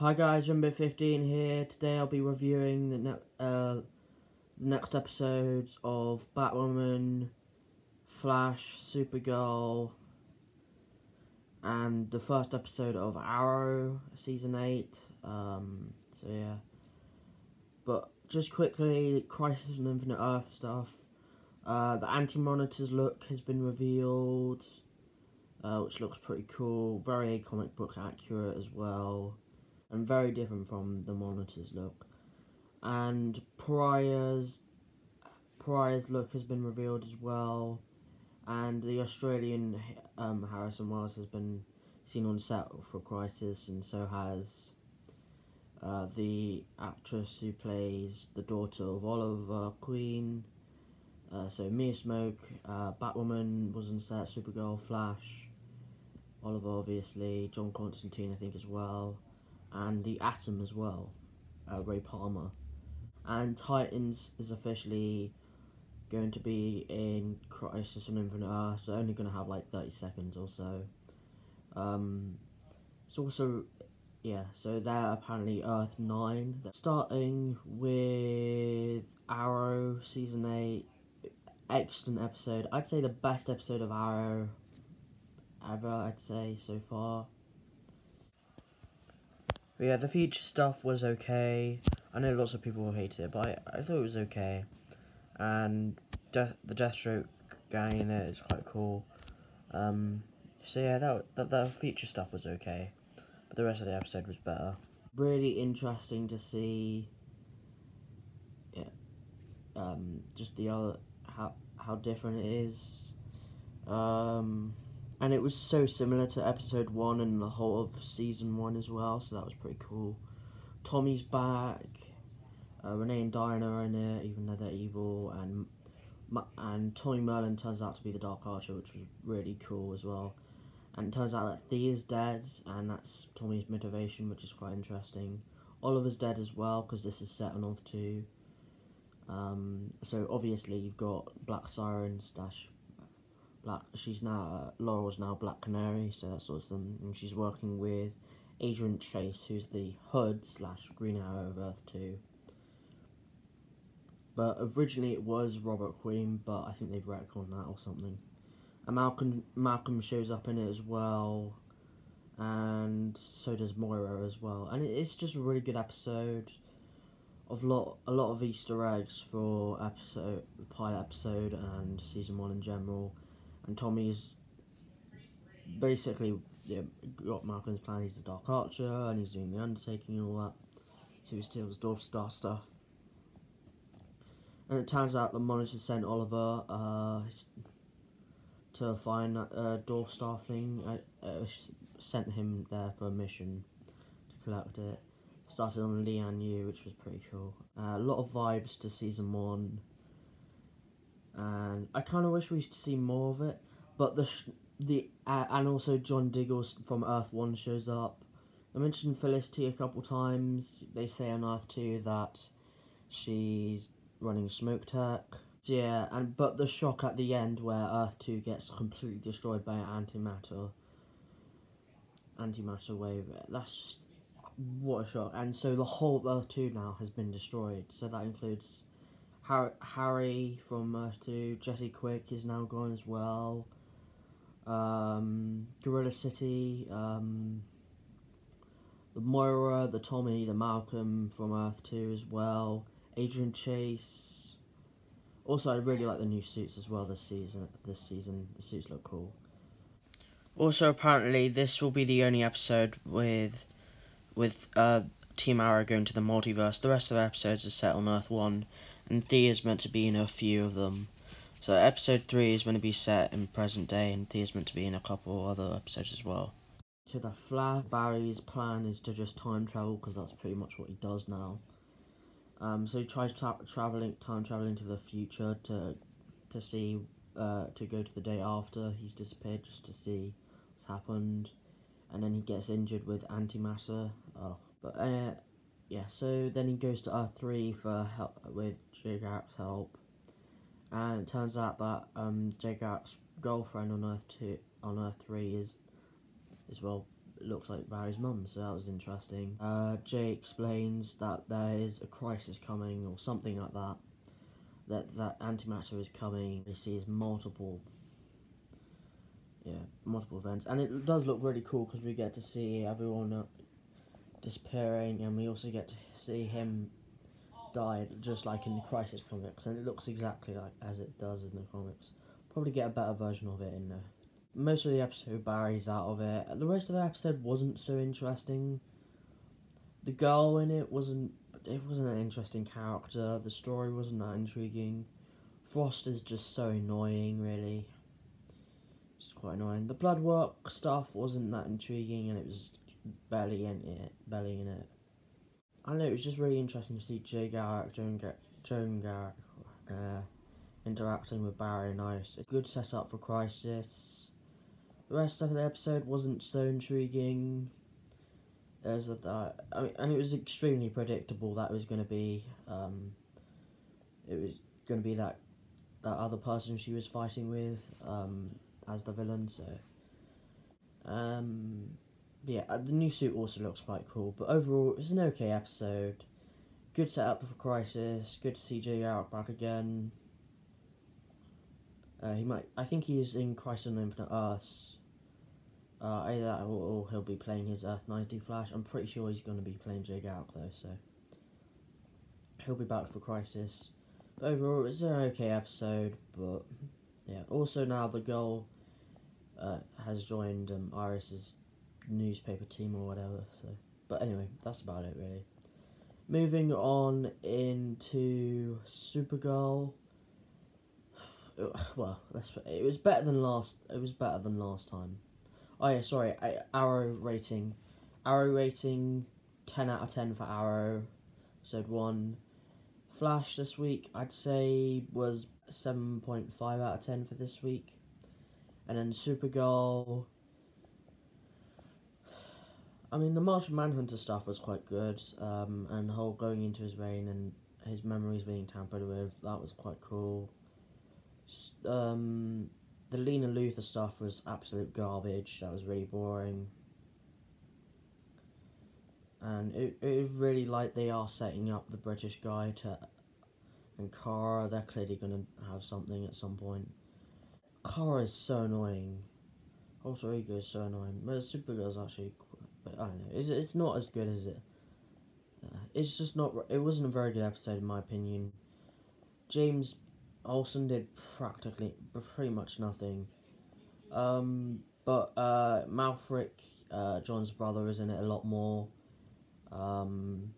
Hi guys, Rainbow 15 here. Today I'll be reviewing the ne uh, next episodes of Batwoman, Flash, Supergirl, and the first episode of Arrow, Season 8. Um, so yeah. But just quickly, Crisis on Infinite Earth stuff. Uh, the Anti-Monitors look has been revealed, uh, which looks pretty cool. Very comic book accurate as well and very different from the monitor's look. And Pariah's Pariah's look has been revealed as well, and the Australian um, Harrison Wells has been seen on set for Crisis, and so has uh, the actress who plays the daughter of Oliver Queen. Uh, so Mia Smoak, uh, Batwoman was on set, Supergirl, Flash, Oliver obviously, John Constantine I think as well and the Atom as well, uh, Ray Palmer. And Titans is officially going to be in Crisis on Infinite Earth, so only going to have like 30 seconds or so. Um, it's also, yeah, so they're apparently Earth 9. Starting with Arrow Season 8, excellent episode. I'd say the best episode of Arrow ever, I'd say, so far. But yeah, the future stuff was okay. I know lots of people hate it, but I, I thought it was okay. And death, the Deathstroke gang in it is quite cool. Um, so yeah, that, that the future stuff was okay, but the rest of the episode was better. Really interesting to see. Yeah, um, just the other how how different it is. Um, and it was so similar to episode one and the whole of season one as well, so that was pretty cool. Tommy's back, uh, Renee and Dinah are in it, even though they're evil, and and Tommy Merlyn turns out to be the Dark Archer, which was really cool as well. And it turns out that Thea's dead, and that's Tommy's motivation, which is quite interesting. Oliver's dead as well, because this is set on Earth 2. Um, so obviously you've got Black Siren slash Black. She's now uh, Laurel's now Black Canary, so that's awesome. And she's working with Adrian Chase, who's the Hood slash Green Arrow of Earth Two. But originally it was Robert Queen, but I think they've retconned that or something. And Malcolm Malcolm shows up in it as well, and so does Moira as well. And it's just a really good episode of lot a lot of Easter eggs for episode pilot episode and season one in general and Tommy's basically yeah, got Malcolm's plan. He's the Dark Archer, and he's doing the Undertaking and all that. So he steals Dwarf Star stuff. And it turns out the Monitor sent Oliver uh, to find that uh, Dwarf Star thing. Uh, uh, sent him there for a mission to collect it. Started on Lian Yu, which was pretty cool. Uh, a lot of vibes to season one and I kind of wish we see more of it. But the the uh, and also John Diggle's from Earth One shows up. I mentioned Felicity a couple times. They say on Earth Two that she's running Smoak Tech. Yeah, and but the shock at the end where Earth Two gets completely destroyed by antimatter. Antimatter wave. That's just, what a shock. And so the whole Earth Two now has been destroyed. So that includes Harry from Earth 2, Jesse Quick is now gone as well. Um, Gorilla City, um, the Moira, the Tommy, the Malcolm from Earth 2 as well. Adrian Chase. Also, I really like the new suits as well this season. This season, the suits look cool. Also, apparently, this will be the only episode with with uh, Team Arrow going to the multiverse. The rest of the episodes are set on Earth One and Thea is meant to be in a few of them. So episode 3 is going to be set in present day, and Thea's meant to be in a couple other episodes as well. To the Flash, Barry's plan is to just time travel, because that's pretty much what he does now. Um, so he tries tra traveling, time traveling to the future to to see, uh, to go to the day after he's disappeared, just to see what's happened. And then he gets injured with antimatter. Oh, but uh, yeah, so then he goes to Earth 3 for help with Garrick's help. And it turns out that um, Garrick's girlfriend on Earth 2 on Earth 3 is is well looks like Barry's mum, so that was interesting. Uh, Jay explains that there is a crisis coming or something like that. That that antimatter is coming. He sees multiple, yeah, multiple events, and it does look really cool because we get to see everyone uh, disappearing, and we also get to see him died just like in the Crisis comics, and it looks exactly like as it does in the comics. Probably get a better version of it in there. Most of the episode Barry's out of it. The rest of the episode wasn't so interesting. The girl in it wasn't. It wasn't an interesting character. The story wasn't that intriguing. Frost is just so annoying, really. It's quite annoying. The blood work stuff wasn't that intriguing, and it was barely in it. Barely in it. I know it was just really interesting to see Jay Garrick, Joan, Gar- Joan Garrick, uh, interacting with Barry and Iris. A good setup for Crisis. The rest of the episode wasn't so intriguing. There's a, uh, I mean, and it was extremely predictable that was going to be, um, it was going to be that that other person she was fighting with um, as the villain. So, um, yeah, uh, the new suit also looks quite cool. But overall, it's an okay episode. Good setup for Crisis. Good to see Jay out back again. Uh, he might. I think he's in Crisis on Infinite Earths. Uh, either that or, he'll be playing his Earth 90 Flash. I'm pretty sure he's going to be playing Jay Garrick though, so he'll be back for Crisis. But overall, it's an okay episode. But yeah, also now the girl uh, has joined um, Iris's newspaper team or whatever. So, but anyway, that's about it really. Moving on into Supergirl. Well, let's. It was better than last. It was better than last time. Oh yeah, sorry. Arrow rating. Arrow rating. Ten out of ten for Arrow. Episode one. Flash this week, I'd say was seven point five out of ten for this week, and then Supergirl I mean, the Martian Manhunter stuff was quite good, um, and the whole going into his brain and his memories being tampered with, that was quite cool. Um, the Lena Luthor stuff was absolute garbage, that was really boring. And it, it really like they are setting up the British guy to, and Kara, they're clearly going to have something at some point. Kara is so annoying. Also, Ego is so annoying. But Supergirl's actually but I don't know. It's, it's not as good as it. Uh, it's just not. It wasn't a very good episode in my opinion. James Olsen did practically pretty much nothing. Um, but uh, Malefic, uh, John's brother, is in it a lot more. Um,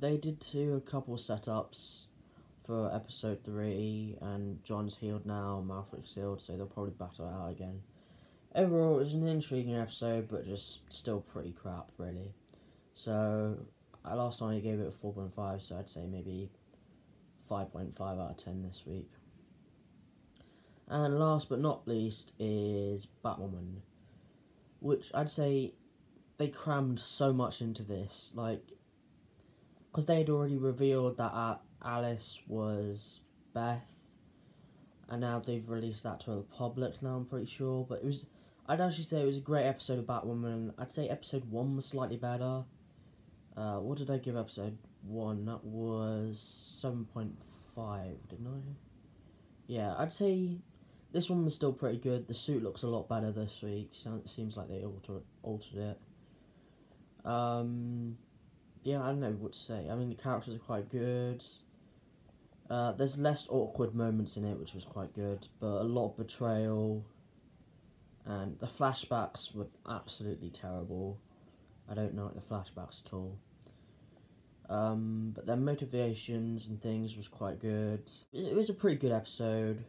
they did do a couple setups for episode three, and John's healed now, Malefic's healed, so they'll probably battle out again. Overall, it was an intriguing episode, but just still pretty crap, really. So, last time I gave it a 4.5, so I'd say maybe 5.5 out of 10 this week. And last but not least is Batwoman, which I'd say they crammed so much into this. Like, because they had already revealed that Alice was Beth, and now they've released that to the public now, I'm pretty sure. But it was I'd actually say it was a great episode of Batwoman. I'd say episode one was slightly better. Uh, what did I give episode one? That was seven point five, didn't I? Yeah, I'd say this one was still pretty good. The suit looks a lot better this week. So it seems like they altered altered it. Um, yeah, I don't know what to say. I mean, the characters are quite good. Uh, there's less awkward moments in it, which was quite good, but a lot of betrayal and the flashbacks were absolutely terrible. I don't like the flashbacks at all. Um, but their motivations and things was quite good. It was a pretty good episode.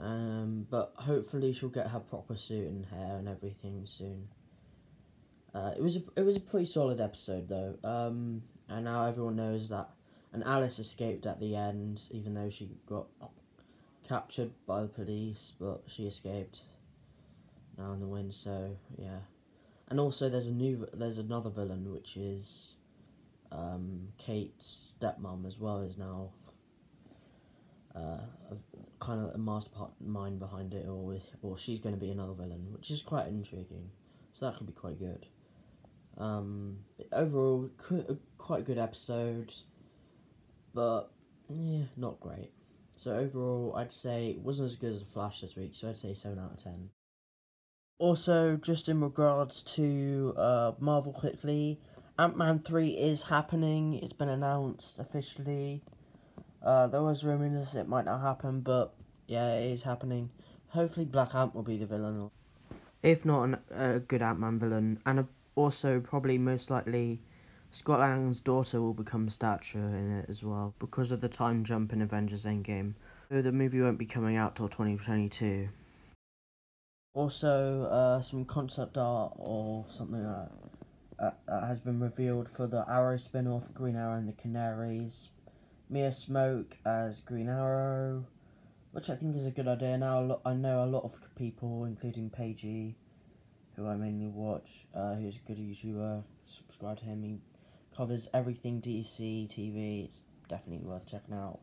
Um, but hopefully she'll get her proper suit and hair and everything soon. Uh, it was a, it was a pretty solid episode though. Um, and now everyone knows that. And Alice escaped at the end, even though she got captured by the police, but she escaped now in the wind. So yeah, and also there's a new there's another villain which is um, Kate's stepmom as well is now uh, a, kind of a mastermind behind it, or or she's going to be another villain, which is quite intriguing. so that could be quite good. Um, overall, quite a good episode, but yeah, not great. So overall, I'd say it wasn't as good as Flash this week, so I'd say 7 out of 10. Also, just in regards to uh, Marvel quickly, Ant-Man 3 is happening. It's been announced officially. Uh, there was rumours it might not happen, but yeah, it is happening. Hopefully Black Ant will be the villain. If not a good Ant-Man villain. And a, also, probably most likely, Scott Lang's daughter will become a Stature in it as well. Because of the time jump in Avengers Endgame. So the movie won't be coming out till 2022. Also, uh, some concept art or something like that uh, has been revealed for the Arrow spin-off, Green Arrow and the Canaries. Mia Smoak as Green Arrow, which I think is a good idea. Now I know a lot of people, including Pagey, who I mainly watch, uh, who's a good YouTuber. Subscribe to him. He covers everything DC TV. It's definitely worth checking out.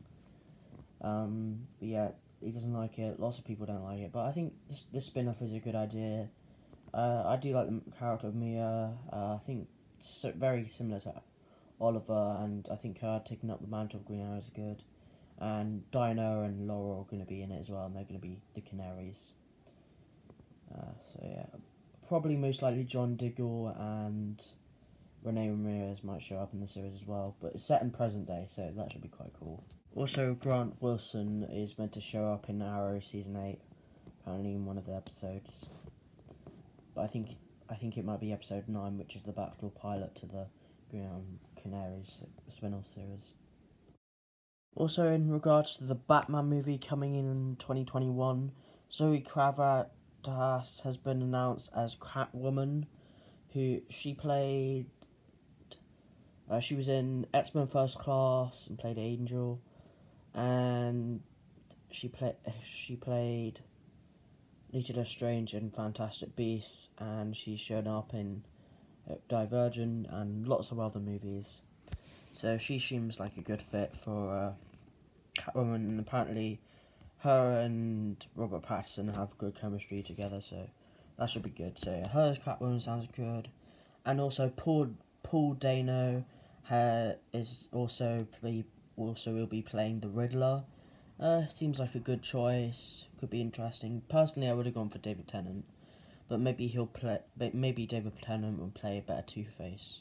Um, but yeah, he doesn't like it. Lots of people don't like it, but I think this this spin off is a good idea. Uh, I do like the character of Mia. Uh, I think it's very similar to Oliver, and I think her taking up the mantle of Green Arrow is good. And Dinah and Laura are going to be in it as well, and they're going to be the Canaries. Uh, so yeah, probably most likely John Diggle and Renee Ramirez might show up in the series as well, but it's set in present day, so that should be quite cool. Also, Grant Wilson is meant to show up in Arrow season eight, apparently in one of the episodes. But I think I think it might be episode nine, which is the backdoor pilot to the Green Canaries spin-off series. Also, in regards to the Batman movie coming in 2021, Zoe Kravitz has been announced as Catwoman, who she played. Uh, she was in X Men First Class and played Angel, and she played she played Leta Lestrange in Fantastic Beasts, and she's shown up in Divergent, and lots of other movies. So she seems like a good fit for uh, Catwoman, and apparently her and Robert Pattinson have good chemistry together, so that should be good. So her Catwoman sounds good, and also Paul Paul Dano her is also play, also will be playing the Riddler. Uh, seems like a good choice. Could be interesting. Personally, I would have gone for David Tennant. But maybe he'll play. But Maybe David Tennant will play a better Two Face,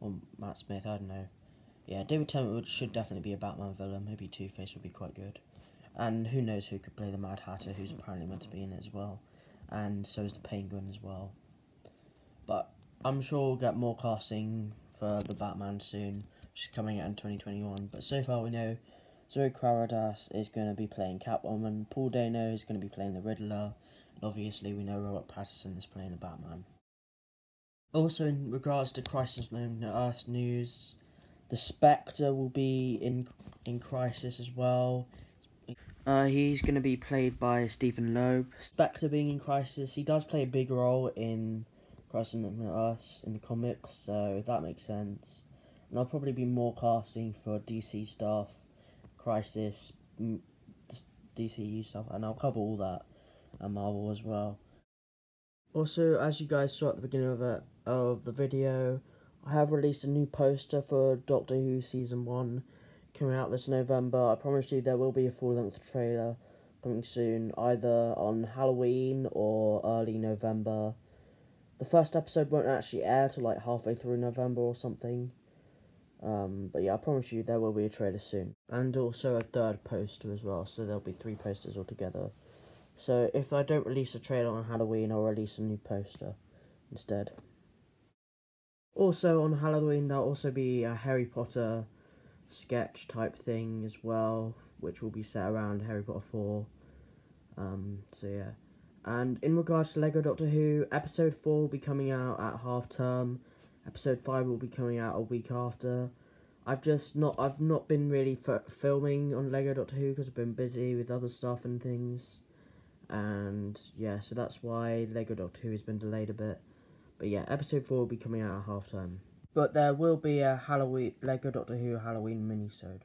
or Matt Smith. I don't know. Yeah, David Tennant would, should definitely be a Batman villain. Maybe Two Face would be quite good. And who knows who could play the Mad Hatter, who's apparently meant to be in it as well. And so is the Penguin as well. I'm sure we'll get more casting for the Batman soon, which is coming out in 2021. But so far we know Zoe Kravitz is going to be playing Catwoman, Paul Dano is going to be playing the Riddler, and obviously we know Robert Pattinson is playing the Batman. Also, in regards to Crisis on Earth news, the Spectre will be in in Crisis as well. Uh, he's going to be played by Stephen Lobo. Spectre being in Crisis, he does play a big role in On Earth in the comics, so that makes sense. And there'll probably be more casting for DC stuff, Crisis, DCU stuff, and I'll cover all that and Marvel as well. Also, as you guys saw at the beginning of it of the video, I have released a new poster for Doctor Who season one coming out this November. I promise you there will be a full length trailer coming soon, either on Halloween or early November. The first episode won't actually air till like halfway through November or something. Um, but yeah, I promise you there will be a trailer soon. And also a third poster as well, so there'll be three posters altogether. So if I don't release a trailer on Halloween, I'll release a new poster instead. Also on Halloween, there'll also be a Harry Potter sketch type thing as well, which will be set around Harry Potter 4. Um, so yeah. And in regards to Lego Doctor Who, episode 4 will be coming out at half term. Episode 5 will be coming out a week after. I've just not I've not been really filming on Lego Doctor Who because I've been busy with other stuff and things and yeah, so that's why Lego Doctor Who has been delayed a bit. But yeah, episode 4 will be coming out at half time. But there will be a Halloween Lego Doctor Who Halloween minisode.